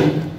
Amém.